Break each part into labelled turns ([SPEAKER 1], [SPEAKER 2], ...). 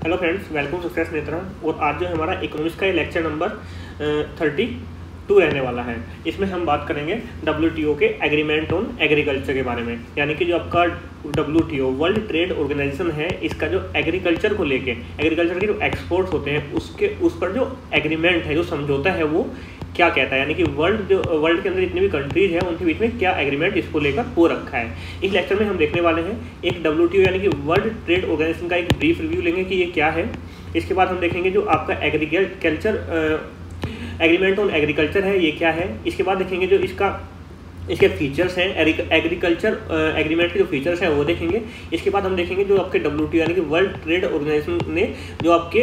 [SPEAKER 1] Hello friends welcome success Netra और आज जो हमारा इकोनॉमिक्स का लेक्चर नंबर थर्टी टू रहने वाला है। इसमें हम बात करेंगे डब्ल्यूटीओ के एग्रीमेंट ऑन एग्रीकल्चर के बारे में। यानी कि जो आपका डब्ल्यूटीओ वर्ल्ड ट्रेड ऑर्गेनाइजेशन है, इसका जो एग्रीकल्चर को लेके एग्रीकल्चर के जो एक्सपोर्ट्स होते हैं, उसके, उस पर जो एग्रीमेंट है, जो समझौता है वो क्या कहता है? यानी कि वर्ल्ड जो वर्ल्ड के अंदर जितनी भी कंट्रीज़ हैं, उनके बीच में क्या एग्रीमेंट इसको लेकर हो रखा है? इस लेक्चर में हम देखने वाले हैं एक डब्ल्यू यानी कि वर्ल्ड ट्रेड ऑर्गेनाइजेशन का एक ब्रीफ रिव्यू लेंगे कि ये क्या है। इसके बाद हम देखेंगे जो आपका एग्रीकल्चर एग्रीमेंट ऑन एग्रीकल्चर है, ये क्या है। इसके बाद देखेंगे जो इसका, इसके फीचर्स हैं एग्रीकल्चर एग्रीमेंट के जो फीचर्स हैं, वो देखेंगे। इसके बाद हम देखेंगे जो आपके डब्ल्यू यानी कि वर्ल्ड ट्रेड ऑर्गेनाइजेशन ने जो आपके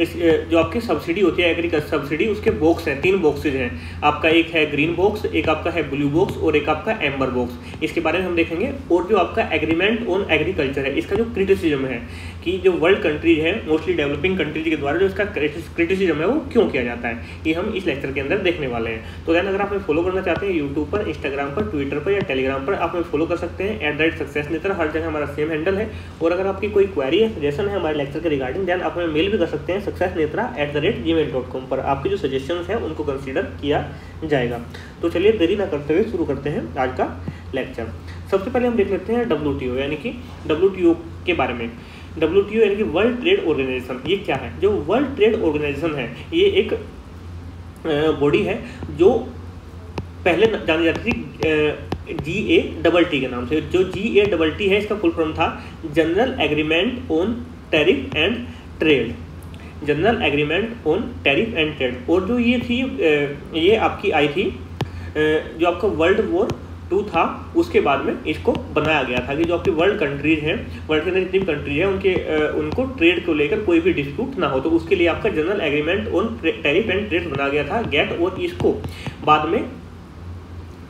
[SPEAKER 1] इस जो आपकी सब्सिडी होती है एग्रीकल्चर सब्सिडी उसके बॉक्स हैं, तीन बॉक्सेज हैं। आपका एक है ग्रीन बॉक्स एक आपका है ब्लू बॉक्स और एक आपका एम्बर बॉक्स इसके बारे में हम देखेंगे। और जो आपका एग्रीमेंट ऑन एग्रीकल्चर है, इसका जो क्रिटिसिज्म है कि जो वर्ल्ड कंट्रीज़ है मोस्टली डेवलपिंग कंट्रीज़ के द्वारा जो इसका क्रिटिसिज्म है, वो क्यों किया जाता है? ये हम इस लेक्चर के अंदर देखने वाले हैं। तो दैन अगर आप हमें फॉलो करना चाहते हैं यूट्यूब पर इंस्टाग्राम पर ट्विटर पर या टेलीग्राम पर, आप फॉलो कर सकते हैं। At the rate success Netra हर जगह हमारा सेम हैंडल है। और अगर आपकी कोई क्वेरी है सजेशन है हमारे लेक्चर के रिगार्डिंग दैन आप हमें मेल भी कर सकते हैं। Success Netra at the rate Gmail dot com पर आपके जो सजेशन हैं, उनको कंसिडर किया जाएगा। तो चलिए देरी ना करते हुए शुरू करते हैं आज का लेक्चर सबसे पहले हम देख लेते हैं डब्ल्यू यानी कि डब्ल्यू के बारे में। डब्ल्यू यानी कि वर्ल्ड ट्रेड ऑर्गेनाइजेशन ये क्या है? जो वर्ल्ड ट्रेड ऑर्गेनाइजेशन है, ये एक बॉडी है जो पहले जानी जाती थी जी ए डबल टी के नाम से। जो जी ए डबल टी है, इसका फुल फॉर्म था general agreement on tariff and trade general agreement on tariff and trade. और जो ये थी ये आपकी आई थी जो आपका वर्ल्ड वॉर टू था, उसके बाद में इसको बनाया गया था कि जो आपकी वर्ल्ड कंट्रीज़ हैं, वर्ल्ड के अंदर जितनी भी कंट्रीज़ हैं, उनके उनको ट्रेड को लेकर कोई भी डिस्प्यूट ना हो। तो उसके लिए आपका general agreement on tariff and trade बनाया गया था, गेट और इसको बाद में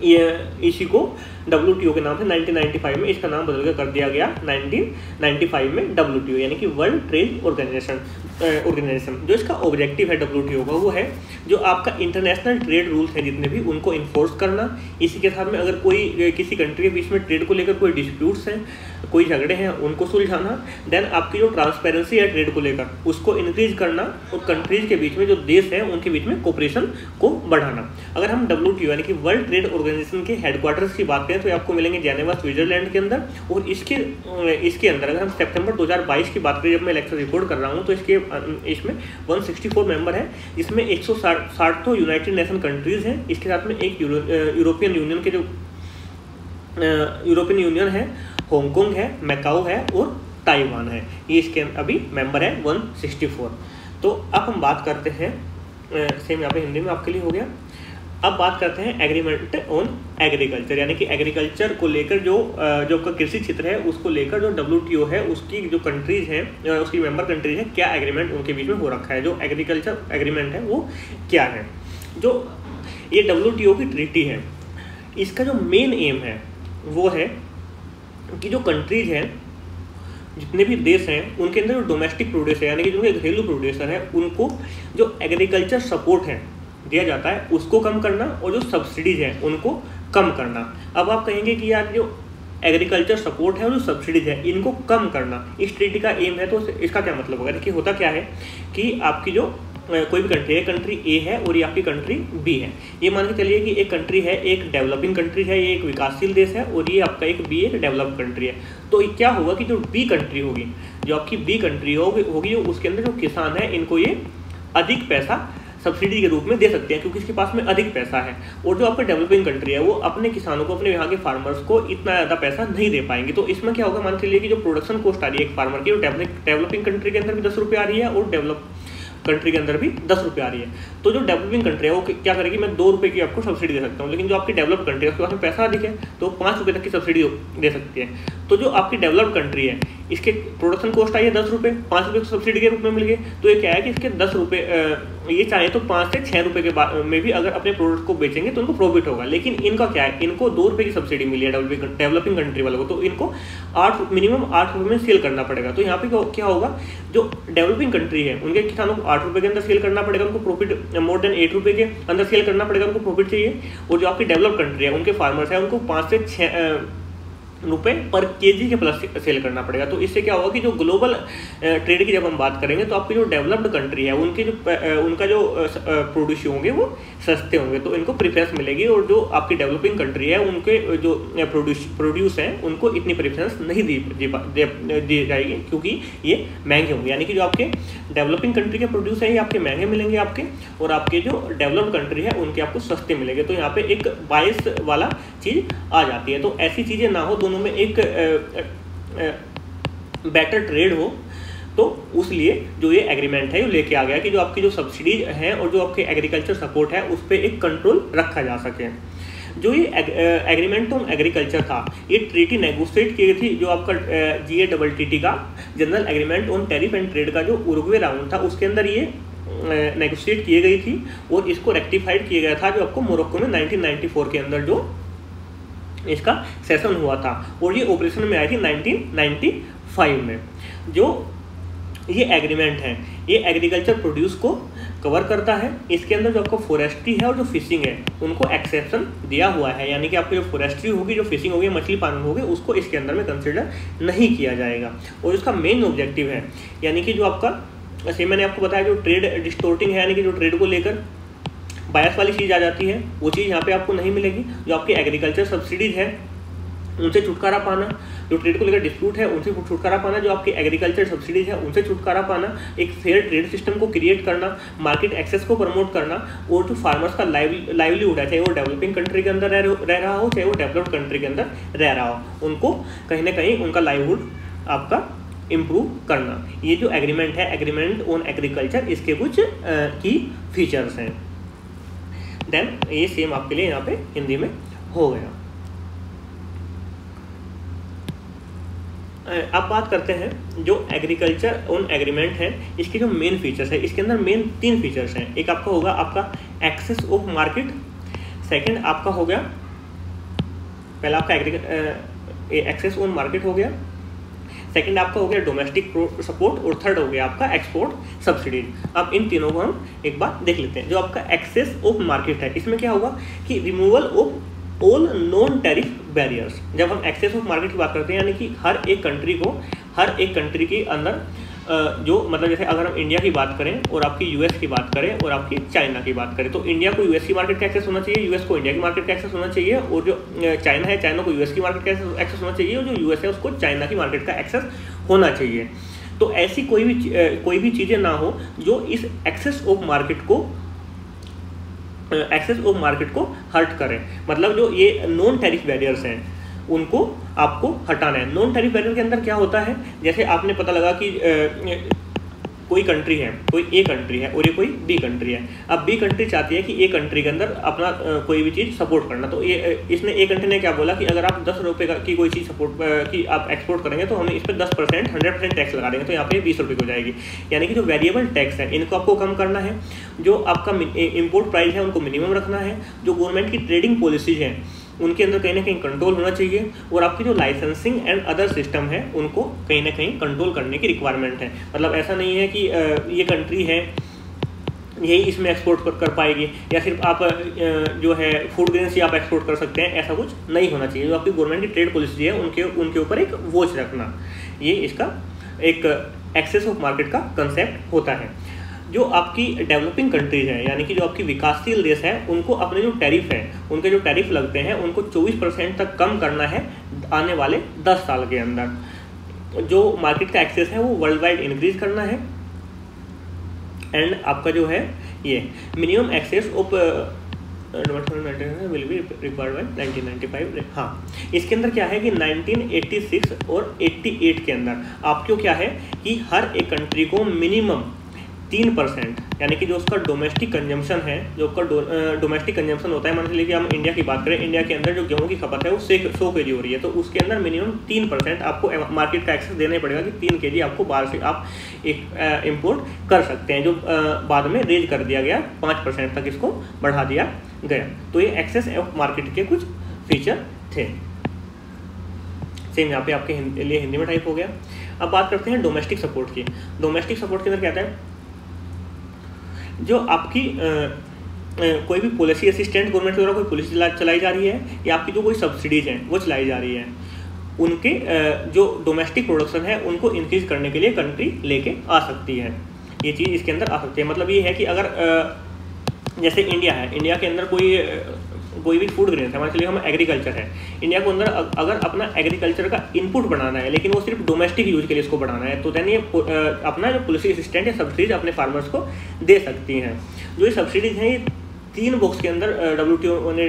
[SPEAKER 1] ये, इसी को डब्ल्यू के नाम से 1995 में इसका नाम बदलकर कर दिया गया 1995 में डब्ल्यू यानी कि वर्ल्ड ट्रेड ऑर्गेनाइजेशन। ऑर्गेनाइजेशन जो इसका ऑब्जेक्टिव है डब्ल्यूटीओ का, वो है जो आपका इंटरनेशनल ट्रेड रूल्स हैं जितने भी, उनको इन्फोर्स करना। इसी के साथ में अगर कोई किसी कंट्री के बीच में ट्रेड को लेकर कोई डिस्प्यूट्स हैं, कोई झगड़े हैं, उनको सुलझाना देन आपकी जो ट्रांसपेरेंसी है ट्रेड को लेकर, उसको इंक्रीज करना और कंट्रीज़ के बीच में जो देश हैं, उनके बीच में कोऑपरेशन को बढ़ाना। अगर हम डब्ल्यूटीओ यानी कि वर्ल्ड ट्रेड ऑर्गेनाइजेशन के हेडक्वार्टर्स की बात करें तो आपको मिलेंगे जेनेवा स्विट्जरलैंड के अंदर। और इसके इसके अंदर अगर हम सितंबर 2022 की बात करें, जब मैं लेक्चर रिकॉर्ड कर रहा हूँ तो इसके इसमें 164 मेंबर है। इसमें 160 तो यूनाइटेड नेशन कंट्रीज़ हैं। इसके साथ में एक यूरोपियन यूनियन के जो यूरोपियन यूनियन है हांगकॉन्ग है मैकाओ है और ताइवान है। ये इसके अभी मेंबर है 164 तो अब हम बात करते हैं सेम यहाँ पे हिंदी में आपके लिए हो गया। अब बात करते हैं एग्रीमेंट ऑन एग्रीकल्चर यानी कि एग्रीकल्चर को लेकर जो जो कृषि क्षेत्र है, उसको लेकर जो डब्ल्यू है, उसकी जो कंट्रीज़ हैं उसकी मेंबर कंट्रीज़ हैं, क्या एग्रीमेंट उनके बीच में हो रखा है, जो एग्रीकल्चर एग्रीमेंट है, वो क्या है? जो ये डब्ल्यू की ट्रीटी है, इसका जो मेन एम है, वो है कि जो कंट्रीज़ हैं, जितने भी देश हैं, उनके अंदर जो डोमेस्टिक प्रोड्यूसर यानी कि जो घरेलू प्रोड्यूसर हैं, उनको जो एग्रीकल्चर सपोर्ट है दिया जाता है, उसको कम करना और जो सब्सिडीज है, उनको कम करना। अब आप कहेंगे कि यार जो एग्रीकल्चर सपोर्ट है और जो सब्सिडीज है, इनको कम करना। इस ट्रीटी का एम है तो इसका क्या मतलब होगा? देखिए, होता क्या है कि आपकी जो कोई भी कंट्री है कंट्री ए है और ये आपकी कंट्री बी है। ये मान के चलिए कि एक कंट्री है, एक डेवलपिंग कंट्री है, ये एक विकासशील देश है और ये आपका एक बी एक डेवलप कंट्री है। तो क्या होगा कि जो बी कंट्री होगी, जो आपकी बी कंट्री होगी होगी उसके अंदर जो किसान है, इनको ये अधिक पैसा सब्सिडी के रूप में दे सकते हैं, क्योंकि इसके पास में अधिक पैसा है। और जो आपका डेवलपिंग कंट्री है, वो अपने किसानों को, अपने यहाँ के फार्मर्स को इतना ज़्यादा पैसा नहीं दे पाएँगे। तो इसमें क्या होगा, मान के लिए कि जो प्रोडक्शन कॉस्ट आ रही है एक फार्मर की, वो डेवलपिंग कंट्री के अंदर भी दस रुपये आ रही है और डेवलप कंट्री के अंदर भी दस रुपये आ रही है। तो जो डेवलपिंग कंट्री है, वो क्या करेगी, मैं दो रुपये की आपको सब्सिडी दे सकता हूँ, लेकिन जो आपकी डेवलप कंट्री है, उसके पास में पैसा अधिक है तो पाँच रुपये तक की सब्सिडी दे सकती है। तो जो आपकी डेवलप कंट्री है इसके प्रोडक्शन कॉस्ट आई है दस रुपये पाँच रुपये सब्सिडी के रूप में मिल गए। तो ये क्या है कि इसके दस रुपये ये चाहे तो पाँच से छः रुपये के बाद में भी अगर अपने प्रोडक्ट को बेचेंगे तो उनको प्रॉफिट होगा। लेकिन इनका क्या है, इनको दो रुपये की सब्सिडी मिली है डेवलपिंग कंट्री वालों को तो इनको आठ मिनिमम आठ रुपये में सेल करना पड़ेगा। तो यहाँ पे क्या होगा, जो डेवलपिंग कंट्री है, उनके किसानों को आठ रुपये के अंदर सेल करना पड़ेगा, उनको प्रॉफिट मोर देन एट रुपये के अंदर सेल करना पड़ेगा, उनको प्रॉफिट चाहिए। और जो आपकी डेवलप कंट्री है, उनके फार्मर्स हैं, उनको पाँच से छः रुपए पर केजी के प्लस सेल करना पड़ेगा। तो इससे क्या होगा कि जो ग्लोबल ट्रेड की जब हम बात करेंगे तो आपकी जो डेवलप्ड कंट्री है, उनके जो उनका जो प्रोड्यूस होंगे, वो सस्ते होंगे। तो इनको प्रेफरेंस मिलेगी और जो आपकी डेवलपिंग कंट्री है, उनके जो प्रोड्यूस प्रोड्यूस हैं, उनको इतनी प्रेफरेंस नहीं दी दी जाएगी, क्योंकि ये महँगे होंगे। यानी कि जो आपके डेवलपिंग कंट्री के प्रोड्यूस हैं, ये आपके महँगे मिलेंगे आपके, और आपके जो डेवलप्ड कंट्री है, उनके आपको सस्ते मिलेंगे। तो यहाँ पे एक बाइस वाला चीज़ आ जाती है। तो ऐसी चीज़ें ना हो दोनों में एक बेटर ट्रेड हो तो उस लिए जो ये एग्रीमेंट है वो लेके आ गया कि जो आपकी जो सब्सिडीज हैं और जो आपके एग्रीकल्चर सपोर्ट है, उस पर एक कंट्रोल रखा जा सके। जो ये एग्रीमेंट ऑन एग्रीकल्चर था, ये ट्रीटी नेगोशिएट की थी जो आपका G A double T T का general agreement on tariff and trade का जो उर्गवे राउंड था, उसके अंदर ये नेगोशिएट किए गई थी और इसको रेक्टिफाइड किया गया था जो आपको मोरक्को में 1994 के अंदर जो इसका सेशन हुआ था और ये ऑपरेशन में आई थी 1995 में। जो ये एग्रीमेंट है, ये एग्रीकल्चर प्रोड्यूस को कवर करता है। इसके अंदर जो आपका फॉरेस्ट्री है और जो फिशिंग है, उनको एक्सेप्शन दिया हुआ है। यानी कि आपकी जो फॉरेस्ट्री होगी, जो फिशिंग होगी, मछली पालन होगी, उसको इसके अंदर में कंसिडर नहीं किया जाएगा। और इसका मेन ऑब्जेक्टिव है, यानी कि जो आपका, जैसे मैंने आपको बताया, जो ट्रेड डिस्टोर्टिंग है, यानी कि जो ट्रेड को लेकर बायस वाली चीज़ आ जाती है वो चीज़ यहाँ पे आपको नहीं मिलेगी। जो आपकी एग्रीकल्चर सब्सिडीज है उनसे छुटकारा पाना जो ट्रेड को लेकर डिस्प्यूट है उनसे छुटकारा पाना जो आपकी एग्रीकल्चर सब्सिडीज है उनसे छुटकारा पाना एक फेयर ट्रेड सिस्टम को क्रिएट करना मार्केट एक्सेस को प्रमोट करना और जो फार्मर्स का लाइवलीहुड है चाहे वो डेवलपिंग कंट्री के अंदर रह, रह रहा हो चाहे वो डेवलप्ड कंट्री के अंदर रह रहा हो उनको कहीं ना कहीं उनका लाइवलीहुड आपका इम्प्रूव करना। ये जो एग्रीमेंट है एग्रीमेंट ऑन एग्रीकल्चर इसके कुछ की फीचर्स हैं। देन ये सेम आपके लिए यहाँ पे हिंदी में हो गया। अब बात करते हैं जो एग्रीकल्चर ओन एग्रीमेंट है, इसके जो मेन फीचर्स है, इसके अंदर मेन तीन फीचर्स हैं। एक आपका होगा आपका एक्सेस ऑफ़ मार्केट सेकंड आपका हो गया, पहला आपका एग्रीकल्चर एक्सेस ऑन मार्केट हो गया सेकंड आपका हो गया डोमेस्टिक सपोर्ट और थर्ड हो गया आपका एक्सपोर्ट सब्सिडी अब इन तीनों को हम एक बार देख लेते हैं। जो आपका एक्सेस ऑफ़ मार्केट है, इसमें क्या होगा कि removal of all non tariff barriers जब हम एक्सेस ऑफ़ मार्केट की बात करते हैं, यानी कि हर एक कंट्री को, हर एक कंट्री के अंदर जो मतलब जैसे अगर हम इंडिया की बात करें और आपकी यूएस की बात करें और आपकी चाइना की बात करें तो इंडिया को यूएस की मार्केट का एक्सेस होना चाहिए यूएस को इंडिया की मार्केट का एक्सेस होना चाहिए और जो चाइना है चाइना को यूएस की मार्केट का एक्सेस होना चाहिए और जो यूएस है उसको चाइना की मार्केट का एक्सेस होना चाहिए। तो ऐसी कोई भी कोई भी चीज़ें ना हो जो इस एक्सेस ऑफ़ मार्केट को एक्सेस ऑफ़ मार्केट को हर्ट करें। मतलब जो ये नॉन टैरिफ बैरियर्स हैं उनको आपको हटाना है। नॉन टैरिफ बैरियर के अंदर क्या होता है? जैसे आपने पता लगा कि कोई कंट्री है, कोई ए कंट्री है और ये कोई बी कंट्री है। अब बी कंट्री चाहती है कि ए कंट्री के अंदर अपना कोई भी चीज़ सपोर्ट करना। तो ये इसने ए कंट्री ने क्या बोला कि अगर आप दस रुपये की कोई चीज़ सपोर्ट की आप एक्सपोर्ट करेंगे तो हमें इस पर दस परसेंट हंड्रेड परसेंट टैक्स लगा देंगे। तो यहाँ पे बीस रुपये की हो जाएगी। यानी कि जो वेरिएबल टैक्स है, इनको आपको कम करना है। जो आपका इम्पोर्ट प्राइस है, उनको मिनिमम रखना है। जो गवर्नमेंट की ट्रेडिंग पॉलिसीज़ हैं उनके अंदर कहीं ना कहीं कंट्रोल होना चाहिए और आपकी जो लाइसेंसिंग एंड अदर सिस्टम है उनको कहीं ना कहीं कंट्रोल करने की रिक्वायरमेंट है। मतलब ऐसा नहीं है कि ये कंट्री है यही इसमें एक्सपोर्ट कर, कर पाएगी या सिर्फ़ आप जो है फ़ूड ग्रेन से आप एक्सपोर्ट कर सकते हैं ऐसा कुछ नहीं होना चाहिए। जो आपकी गवर्नमेंट की ट्रेड पॉलिसी है उनके उनके ऊपर एक वॉच रखना ये इसका एक एक्सेस ऑफ़ मार्केट का कंसेप्ट होता है। जो आपकी डेवलपिंग कंट्रीज़ हैं, यानी कि जो आपकी विकासशील देश है, उनको अपने जो टैरिफ हैं, उनके जो टैरिफ लगते हैं, उनको 24 परसेंट तक कम करना है आने वाले 10 साल के अंदर। जो मार्केट का एक्सेस है, वो वर्ल्ड वाइड इंक्रीज करना है। एंड आपका जो है, ये minimum access of will be required by 1995 हाँ। इसके अंदर क्या है कि 1986 और 88 के अंदर आपको क्या है कि हर एक कंट्री को मिनिमम तीन परसेंट, यानी कि जो उसका डोमेस्टिक कंजम्पशन है, जो उसका डोमेस्टिक कंजम्पशन होता है, मान लीजिए कि हम इंडिया की बात करें, इंडिया के अंदर जो गेहूँ की खपत है, वो से सौ के हो रही है तो उसके अंदर मिनिमम तीन परसेंट आपको मार्केट का एक्सेस देना पड़ेगा कि तीन के जी आपको बाहर से आप एक इम्पोर्ट कर सकते हैं, जो बाद में रेज कर दिया गया, पाँच परसेंट तक इसको बढ़ा दिया गया। तो ये एक्सेस ऑफ़ मार्केट के कुछ फीचर थे। सेम यहाँ पे आपके लिए हिंदी में टाइप हो गया। अब बात करते हैं डोमेस्टिक सपोर्ट की। डोमेस्टिक सपोर्ट के अंदर क्या है जो आपकी कोई भी पॉलिसी असिस्टेंट गवर्नमेंट द्वारा कोई पॉलिसी चलाई जा रही है, या आपकी जो कोई सब्सिडीज हैं, वो चलाई जा रही है, उनके जो डोमेस्टिक प्रोडक्शन है, उनको इंक्रीज करने के लिए कंट्री लेके आ सकती है। ये चीज़ इसके अंदर आ सकती है। मतलब ये है कि अगर जैसे इंडिया है इंडिया के अंदर कोई कोई भी फ़ूड ग्रेन है मान चलिए हम एग्रीकल्चर है। इंडिया को अंदर अगर अपना एग्रीकल्चर का इनपुट बढ़ाना है, लेकिन वो सिर्फ़ डोमेस्टिक यूज़ के लिए इसको बढ़ाना है तो दैन ये अपना जो पॉलिसी असिस्टेंट है सब्सिडीज अपने फार्मर्स को दे सकती हैं। जो ये सब्सिडीज हैं, ये तीन बॉक्स के अंदर डब्ल्यू ने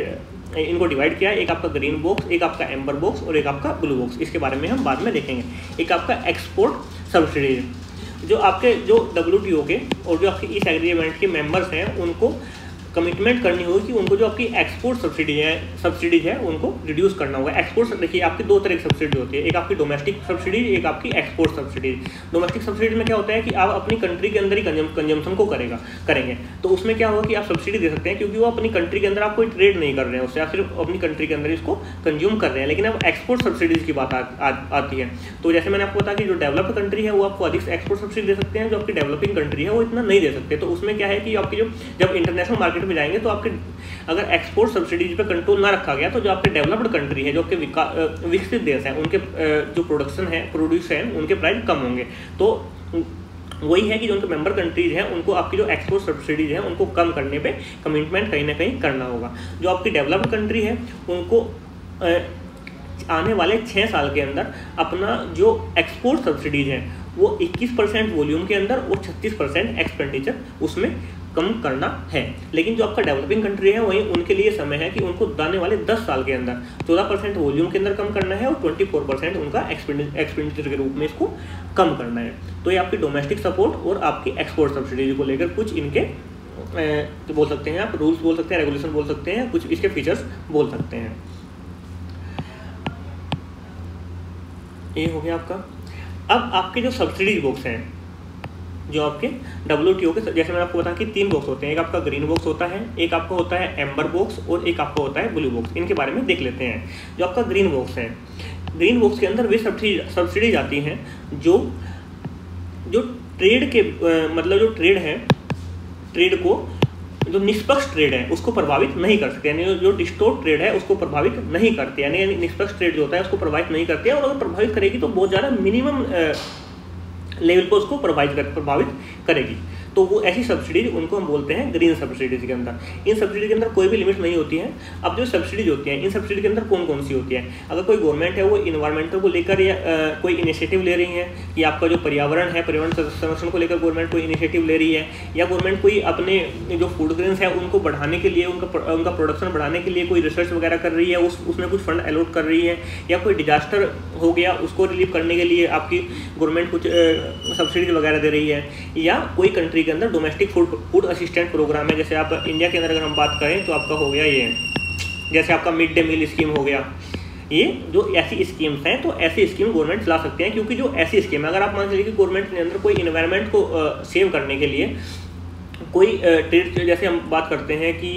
[SPEAKER 1] इनको डिवाइड किया। है एक आपका ग्रीन बॉक्स एक आपका एम्बर बॉक्स और एक आपका ब्लू बॉक्स इसके बारे में हम बाद में देखेंगे। एक आपका एक्सपोर्ट सब्सिडीज जो आपके, जो डब्ल्यूटीओ के और जो आपके इस एग्रीमेंट के मेंबर्स हैं, उनको कमिटमेंट करनी होगी कि उनको जो आपकी एक्सपोर्ट सब्सिडी है सब्सिडीज है, उनको रिड्यूस करना होगा। एक्सपोर्ट देखिए, आपकी दो तरह की सब्सिडी होती है। एक आपकी डोमेस्टिक सब्सिडी एक आपकी एक्सपोर्ट सब्सिडी डोमेस्टिक सब्सिडी में क्या होता है कि आप अपनी कंट्री के अंदर ही कंजम्पन को करेगा, करेंगे। तो उसमें क्या होगा कि आप सब्सिडी दे सकते हैं, क्योंकि वो अपनी कंट्री के अंदर आप कोई ट्रेड नहीं कर रहे हैं उससे आप सिर्फ़ अपनी कंट्री के अंदर इसको कंज्यूम कर रहे हैं। लेकिन अब एक्सपोर्ट सब्सिडीज की बात आती है। तो जैसे मैंने आपको बताया कि जो डेवलप्ड कंट्री है, वो आपको अधिक एक्सपोर्ट सब्सिडी दे सकते हैं। जो आपकी डेवलपिंग कंट्री है, वो इतना नहीं दे सकते। तो उसमें क्या है कि आपकी जो जब इंटरनेशनल मार्केट मार्केट में जाएँगे तो आपके अगर एक्सपोर्ट सब्सिडीज पे कंट्रोल ना रखा गया तो जो आपके डेवलप्ड कंट्री है, जो आपके विकसित देश हैं, उनके जो प्रोडक्शन है प्रोड्यूस है, उनके प्राइस कम होंगे। तो वही है कि जो उनके मेंबर कंट्रीज़ हैं, उनको आपकी जो एक्सपोर्ट सब्सिडीज हैं, उनको कम करने पे कमिटमेंट कहीं ना कहीं करना होगा। जो आपकी डेवलप्ड कंट्री है, उनको आने वाले छः साल के अंदर अपना जो एक्सपोर्ट सब्सिडीज हैं, वो 21 परसेंट वॉल्यूम के अंदर और 36 परसेंट एक्सपेंडिचर उसमें कम करना है। लेकिन जो आपका डेवलपिंग कंट्री है, वही उनके लिए समय है कि उनको दाने वाले 10 साल के अंदर 14 परसेंट वॉल्यूम के अंदर कम करना है और 24 परसेंट उनका एक्सपेंडिचर के रूप में इसको कम करना है। तो ये आपकी डोमेस्टिक सपोर्ट और आपकी एक्सपोर्ट सब्सिडीज को लेकर कुछ इनके तो बोल सकते हैं आप रूल्स बोल सकते हैं रेगुलेशन बोल सकते हैं, कुछ इसके फीचर्स बोल सकते हैं। ये हो गया आपका। अब आपके जो सब्सिडीज बुक्स हैं जो आपके डब्ल्यू टी ओ के, जैसे मैंने आपको बताया कि तीन बॉक्स होते हैं। एक आपका ग्रीन बॉक्स होता है, एक आपका होता है एम्बर बॉक्स और एक आपका होता है ब्लू बॉक्स इनके बारे में देख लेते हैं। जो आपका ग्रीन बॉक्स है ग्रीन बॉक्स के अंदर वे सब्सिडी सब्सिडीज आती हैं जो जो ट्रेड के मतलब जो ट्रेड है ट्रेड को, जो निष्पक्ष ट्रेड है, उसको प्रभावित नहीं कर सकते। यानी जो डिस्टोर्ट ट्रेड है, उसको प्रभावित नहीं करते। यानी निष्पक्ष ट्रेड जो होता है, उसको प्रभावित नहीं करते और अगर प्रभावित करेगी तो बहुत ज़्यादा मिनिमम लेवल पर उसको प्रभावित कर प्रभावित करेगी। तो वो ऐसी सब्सिडीज उनको हम बोलते हैं ग्रीन सब्सिडीज के अंदर। इन सब्सिडी के अंदर कोई भी लिमिट नहीं होती है। अब जो सब्सिडीज होती हैं, इन सब्सिडी के अंदर कौन कौन सी होती है? अगर कोई गवर्नमेंट है, वो इन्वायरमेंटल को लेकर या कोई इनिशिएटिव ले रही है कि आपका जो पर्यावरण है, पर्यावरण संरक्षण को लेकर गवर्नमेंट कोई इनिशिएटिव ले रही है, या गवर्नमेंट कोई अपने जो फ़ूड ग्रेन्स है, उनको बढ़ाने के लिए, उनका उनका प्रोडक्शन बढ़ाने के लिए कोई रिसर्च वगैरह कर रही है, उस, उसमें कुछ फंड अलॉट कर रही है, या कोई डिजास्टर हो गया, उसको रिलीव करने के लिए आपकी गवर्नमेंट कुछ सब्सिडीज वगैरह दे रही है, या कोई कंट्री कंट्री के अंदर domestic food food assistant programme है। जैसे आप इंडिया के अंदर अगर हम बात करें तो आपका हो गया ये, जैसे आपका मिड डे मील स्कीम हो गया। ये जो ऐसी स्कीम्स हैं तो ऐसी स्कीम गवर्नमेंट ला सकते हैं, क्योंकि जो ऐसी स्कीम है, अगर आप मान लीजिए कि गवर्नमेंट के अंदर कोई इन्वायरमेंट को सेव करने के लिए कोई ट्रेड जैसे हम बात करते हैं कि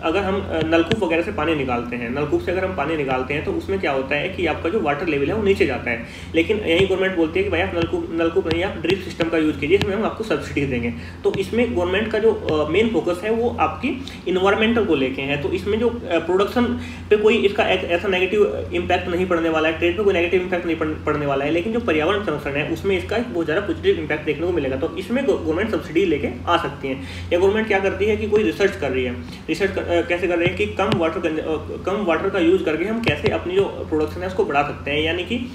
[SPEAKER 1] अगर हम नलकूप वगैरह से पानी निकालते हैं, नलकूप से अगर हम पानी निकालते हैं तो उसमें क्या होता है कि आपका जो वाटर लेवल है वो नीचे जाता है। लेकिन यही गवर्नमेंट बोलती है कि भाई आप नलकूप नलकूप नहीं, आप ड्रिप सिस्टम का यूज़ कीजिए, इसमें हम आपको सब्सिडी देंगे। तो इसमें गवर्नमेंट का जो मेन फोकस है वो आपकी इन्वायरमेंटल को लेके है। तो इसमें जो प्रोडक्शन पे कोई इसका ऐसा नेगेटिव इम्पैक्ट नहीं पड़ने वाला है ट्रेड पर कोई नेगेटिव इम्पैक्ट नहीं पड़ने वाला है, लेकिन जो पर्यावरण संरक्षण है, उसमें इसका बहुत ज़्यादा पॉजिटिव इम्पैक्ट देखने को मिलेगा। तो इसमें गवर्नमेंट सब्सिडी लेके आ सकती है। या गवर्नमेंट क्या करती है कि कोई रिसर्च कर रही है। रिसर्च कैसे कर रहे हैं कि कम वाटर कम वाटर का यूज़ करके हम कैसे अपनी जो प्रोडक्शन है उसको बढ़ा सकते हैं? यानी कि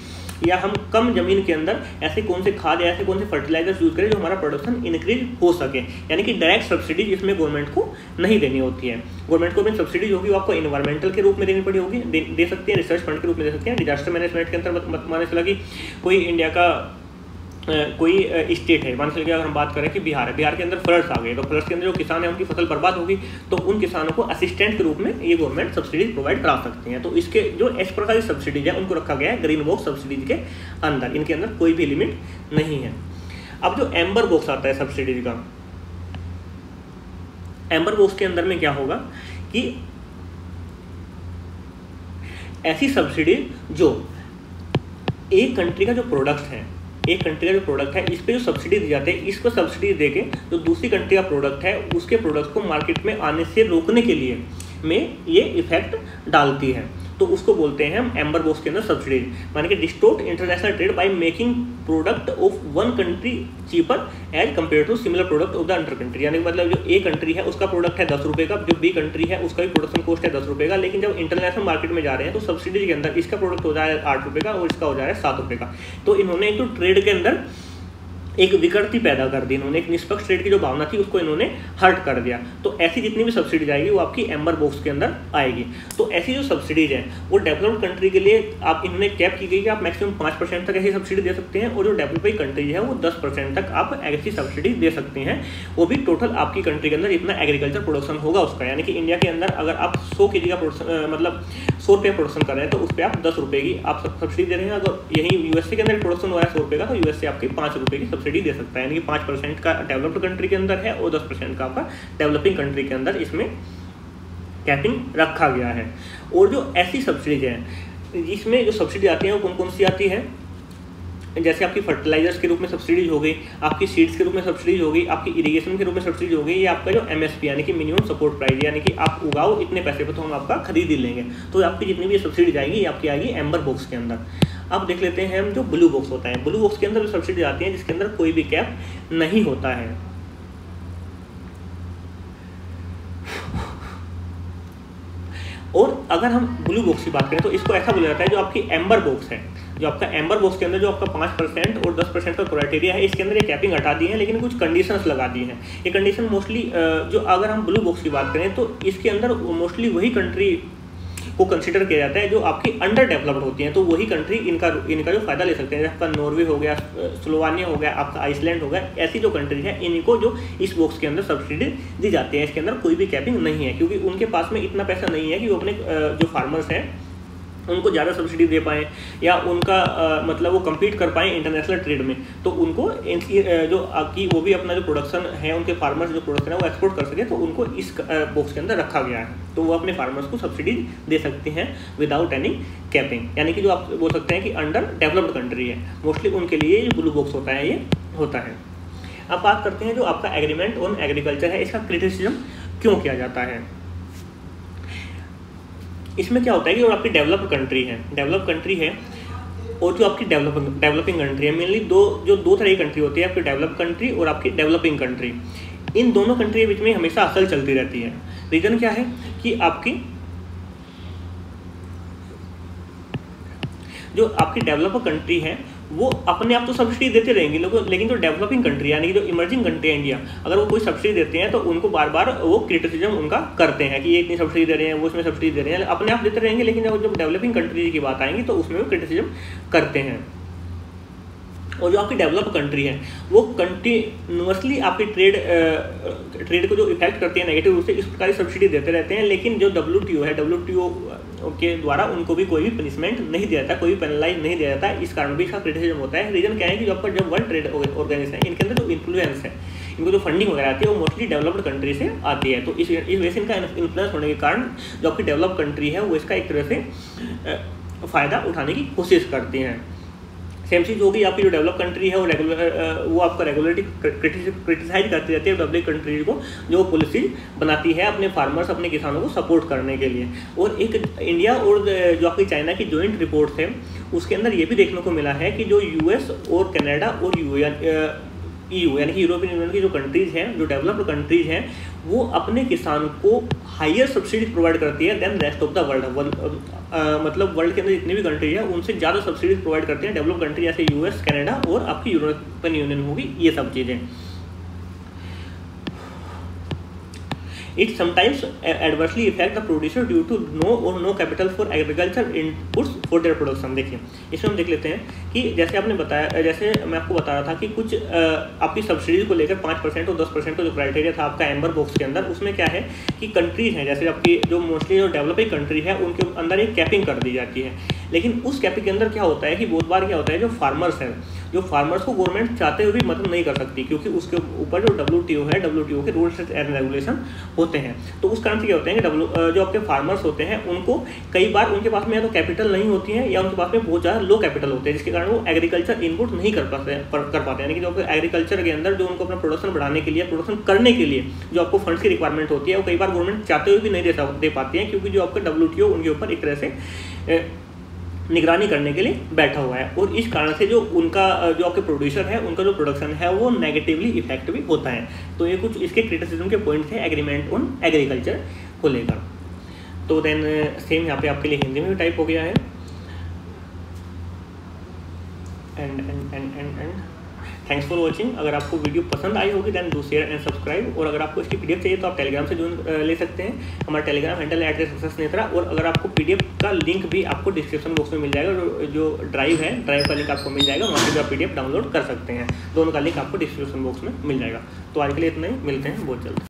[SPEAKER 1] या हम कम ज़मीन के अंदर ऐसे कौन से खाद या ऐसे कौन से फर्टिलाइजर्स यूज़ करें जो हमारा प्रोडक्शन इंक्रीज हो सके। यानी कि डायरेक्ट सब्सिडी इसमें गवर्नमेंट को नहीं देनी होती है। गवर्नमेंट को भी सब्सिडी होगी वो आपको इन्वायरमेंटल के रूप में देनी पड़ी होगी। दे, दे सकती है रिसर्च फंड के रूप में दे सकते हैं। डिजास्टर मैनेजमेंट के अंदर माने चला कि कोई इंडिया का कोई स्टेट है। मान चलिए अगर हम बात करें कि बिहार है, बिहार के अंदर फ्लड्स आ गए तो फ्लड्स के अंदर जो किसान है, उनकी फ़सल बर्बाद होगी तो उन किसानों को असिस्टेंट के रूप में ये गवर्नमेंट सब्सिडीज प्रोवाइड करा सकती हैं। तो इसके जो इस प्रकार की सब्सिडीज है, उनको रखा गया है ग्रीन बॉक्स सब्सिडीज के अंदर। इनके अंदर कोई भी लिमिट नहीं है। अब जो एम्बर बॉक्स आता है सब्सिडीज का एम्बर बॉक्स के अंदर में क्या होगा कि ऐसी सब्सिडी जो एक कंट्री का जो प्रोडक्ट है एक कंट्री का जो प्रोडक्ट है, इस पर जो सब्सिडी दी जाती है, इसको सब्सिडी दे के जो दूसरी कंट्री का प्रोडक्ट है, उसके प्रोडक्ट को मार्केट में आने से रोकने के लिए में ये इफ़ेक्ट डालती है। तो उसको बोलते हैं हम एम्बर बॉक्स के अंदर सब्सिडीज मानी कि distort international trade by making product of one country cheaper as compare to similar product of the under country यानी मतलब जो ए कंट्री है, उसका प्रोडक्ट है दस रुपये का, जो बी कंट्री है, उसका भी प्रोडक्शन कॉस्ट है दस रुपये का। लेकिन जब इंटरनेशनल मार्केट में जा रहे हैं तो सब्सिडी के अंदर इसका प्रोडक्ट हो जाए आठ रुपये का और इसका हो जाए सात रुपये का। तो इन्होंने एक तो ट्रेड के अंदर एक विकृति पैदा कर दी इन्होंने, एक निष्पक्ष ट्रेड की जो भावना थी, उसको इन्होंने हर्ट कर दिया। तो ऐसी जितनी भी सब्सिडीज आएगी, वो आपकी एम्बर बॉक्स के अंदर आएगी। तो ऐसी जो सब्सिडीज है, वो डेवलप्ड कंट्री के लिए आप, इन्होंने कैप की गई कि आप मैक्सिमम पाँच परसेंट तक ऐसी सब्सिडी दे सकते हैं, और जो डेवलपिंग कंट्री है, वो दस परसेंट तक आप ऐसी सब्सिडी दे सकते हैं। वो भी टोटल आपकी कंट्री के अंदर इतना एग्रीकल्चर प्रोडक्शन होगा उसका। यानी कि इंडिया के अंदर अगर आप सौ के का प्रोडक्शन मतलब सौ रुपये प्रोडक्शन कर रहे हैं तो उस पर आप दस रुपये की आप सब्सिडी दे रहे हैं। अगर यहीं यूएसए के अंदर प्रोडक्शन हुआ है सौ रुपये का तो यूएसए आपकी पाँच रुपये की सब्सिडी दे सकता है। यानी कि पाँच परसेंट का डेवलप्ड कंट्री के अंदर है और दस परसेंट का आपका डेवलपिंग कंट्री के अंदर इसमें कैपिंग रखा गया है। और जो ऐसी सब्सिडीज हैं जिसमें जो सब्सिडी आती है वो कौन कौन सी आती है? जैसे आपकी फर्टिलाइजर्स के रूप में सब्सिडीज हो गई, आपकी सीड्स के रूप में सब्सिडीज हो गई, आपकी इरीगेशन के रूप में सब्सिडीज हो गई, ये आपका जो एमएसपी यानी कि मिनिमम सपोर्ट प्राइस यानी कि आप उगाओ इतने पैसे पर तो हम आपका खरीद ही लेंगे। तो आपकी जितनी भी सब्सिडीज आएगी, ये आपकी आएगी एम्बर बॉक्स के अंदर। अब देख लेते हैं हम जो ब्लू बॉक्स होता है। ब्लू बॉक्स के अंदर सब्सिडी आती है, जिसके अंदर कोई भी कैप नहीं होता है। और अगर हम ब्लू बॉक्स की बात करें तो इसको ऐसा बोला जाता है जो आपकी एम्बर बॉक्स है। जो आपका एम्बर बॉक्स के अंदर जो आपका पाँच परसेंट और दस परसेंट का क्राइटेरिया है, इसके अंदर ये कैपिंग हटा दी है, लेकिन कुछ कंडीशंस लगा दी हैं। ये कंडीशन मोस्टली जो अगर हम ब्लू बॉक्स की बात करें तो इसके अंदर मोस्टली वही कंट्री को कंसिडर किया जाता है जो आपकी अंडर डेवलप्ड होती हैं तो वही कंट्री इनका इनका जो फ़ायदा ले सकते हैं। आपका नॉर्वे हो गया स्लोवानिया हो गया, आपका आइसलैंड हो गया, ऐसी जो कंट्री है, इनको जो इस बॉक्स के अंदर सब्सिडी दी जाती है। इसके अंदर कोई भी कैपिंग नहीं है, क्योंकि उनके पास में इतना पैसा नहीं है कि वो अपने जो फार्मर्स हैं उनको ज़्यादा सब्सिडी दे पाएँ या उनका आ, मतलब वो कम्पीट कर पाएँ इंटरनेशनल ट्रेड में तो उनको जो आपकी वो भी अपना जो प्रोडक्शन है उनके फार्मर्स जो प्रोडक्शन है वो एक्सपोर्ट कर सके तो उनको इस बॉक्स के अंदर रखा गया है। तो वो अपने फार्मर्स को सब्सिडी दे सकते हैं विदाउट एनी कैपिंग यानी कि जो आप बोल सकते हैं कि अंडर डेवलप्ड कंट्री है। मोस्टली उनके लिए जो ब्लू बॉक्स होता है ये होता है। अब बात करते हैं जो आपका एग्रीमेंट ऑन एग्रीकल्चर है इसका क्रिटिसिज्म क्यों किया जाता है? इसमें क्या होता है कि जो आपकी डेवलप कंट्री है डेवलप कंट्री है, और जो आपकी डेवलप डेवलपिंग कंट्री है मेनली दो, जो दो तरह की कंट्री होती है, आपकी डेवलप कंट्री और आपकी डेवलपिंग कंट्री इन दोनों कंट्री के बीच में हमेशा असल चलती रहती है। रीज़न क्या है कि आपकी, जो आपकी डेवलप कंट्री है वो अपने आप तो सब्सिडी देते रहेंगे, लोगों लेकिन जो डेवलपिंग कंट्री यानी कि जो इमर्जिंग कंट्री है इंडिया अगर वो कोई सब्सिडी देते हैं तो उनको बार बार वो क्रिटिसिज्म उनका करते हैं कि ये इतनी सब्सिडी दे रहे हैं, वो उसमें सब्सिडी दे रहे हैं। अपने आप देते रहेंगे, लेकिन जब डेवलपिंग कंट्री की बात आएँगी तो उसमें वो क्रिटिसिज्म करते हैं। और जो आपकी डेवलप कंट्री है, वो कंटिन्यूसली आपकी ट्रेड ट्रेड को जो इफ़ेक्ट करती है नेगेटिव रूप से इस प्रकार की सब्सिडी देते रहते हैं, लेकिन जो डब्ल्यूटीओ है डब्ल्यूटीओ के द्वारा उनको भी कोई भी पनिशमेंट नहीं दिया जाता, कोई भी पेनलाइज नहीं दिया जाता, इस कारण भी इसका क्रिटिसिज्म होता है। रीजन क्या है कि जो आपका जब वर्ल्ड ट्रेड ऑर्गेनाइजेशन है, इनके अंदर जो इन्फ्लुएंस है, इनको जो फंडिंग वगैरह आती है, वो मोस्टली डेवलप्ड कंट्री से आती है। तो इस इस वजह से इनका इन्फ्लुएंस होने के कारण जो आपकी डेवलप कंट्री है, वो इसका एक तरह से फ़ायदा उठाने की कोशिश करती हैं। सेम चीज़ होगी, आपकी जो डेवलप कंट्री है, वो रेगुलर वो आपका रेगुलरिटी क्रिटिसाइज करती रहती है डेवलप कंट्रीज़ को, जो पॉलिसी बनाती है अपने फार्मर्स अपने किसानों को सपोर्ट करने के लिए। और एक इंडिया और जो आपकी चाइना की जॉइंट रिपोर्ट है, उसके अंदर ये भी देखने को मिला है कि जो यूएस और कनाडा और यू ईयू यानी कि यूरोपियन यूनियन की जो कंट्रीज़ हैं, जो डेवलप्ड कंट्रीज़ हैं वो अपने किसान को हाइयर सब्सिडी प्रोवाइड करती है then rest of the world मतलब वर्ल्ड के अंदर जितनी भी कंट्री है, उनसे ज़्यादा सब्सिडीज प्रोवाइड करते हैं डेवलप कंट्री जैसे यूएस कनाडा और आपकी यूरोपियन यूनियन होगी ये सब चीज़ें। It sometimes adversely affect the producer due to no or no capital for agriculture inputs for their production. देखिए, इसमें हम देख लेते हैं कि जैसे आपने बताया जैसे मैं आपको बता रहा था कि कुछ आपकी सब्सिडीज को लेकर पाँच परसेंट और दस परसेंट का जो क्राइटेरिया था आपका एम्बर बॉक्स के अंदर, उसमें क्या है कि कंट्रीज़ हैं, जैसे आपकी जो मोस्टली जो डेवलपिंग कंट्री है, उनके अंदर एक कैपिंग कर दी जाती है। लेकिन उस कैपिंग के अंदर क्या होता है कि बहुत बार क्या होता है, जो फार्मर्स हैं जो फार्मर्स को गवर्नमेंट चाहते हुए भी मदद नहीं कर सकती, क्योंकि उसके ऊपर जो डब्ल्यूटीओ है डब्ल्यू के रूल्स एंड रेगुलेशन होते हैं। तो उस कारण से क्या होते हैं कि डब्ल्यू जो आपके फार्मर्स होते हैं, उनको कई बार उनके पास में या तो कैपिटल नहीं होती है, या उनके पास में बहुत ज़्यादा लो कैपिटल होते हैं, जिसके कारण वो एग्रीकल्चर इनपुट नहीं कर पाते कर पाते यानी कि जो एग्रीकल्चर के अंदर जो उनको अपना प्रोडक्शन बढ़ाने के लिए प्रोडक्शन करने के लिए जो आपको फंड्स की रिक्वायरमेंट होती है, वो कई बार गवर्नमेंट चाहते हुए भी नहीं दे पाती है, क्योंकि जो आपका डब्ल्यू उनके ऊपर एक तरह से निगरानी करने के लिए बैठा हुआ है। और इस कारण से जो उनका, जो आपके प्रोड्यूसर है, उनका जो प्रोडक्शन है, वो नेगेटिवली इफ़ेक्ट भी होता है। तो ये कुछ इसके क्रिटिसिज्म के पॉइंट थे एग्रीमेंट ऑन एग्रीकल्चर को लेकर। तो देन सेम यहाँ पे आपके लिए हिंदी में भी टाइप हो गया है। And and and and and thanks for watching अगर आपको वीडियो पसंद आई होगी then do share and subscribe और अगर आपको इसकी पीडीएफ चाहिए तो आप टेलीग्राम से ज्वाइन ले सकते हैं। हमारा Telegram handle address success Netra. और अगर आपको पीडीएफ का लिंक भी आपको डिस्क्रिप्शन बॉक्स में मिल जाएगा, जो ड्राइव है ड्राइव का लिंक आपको मिल जाएगा, वहाँ से भी आप पीडीएफ डाउनलोड कर सकते हैं। दोनों का लिंक आपको डिस्क्रिप्शन बॉक्स में मिल जाएगा। तो आज के लिए इतना ही। मिलते हैं बहुत जल्द।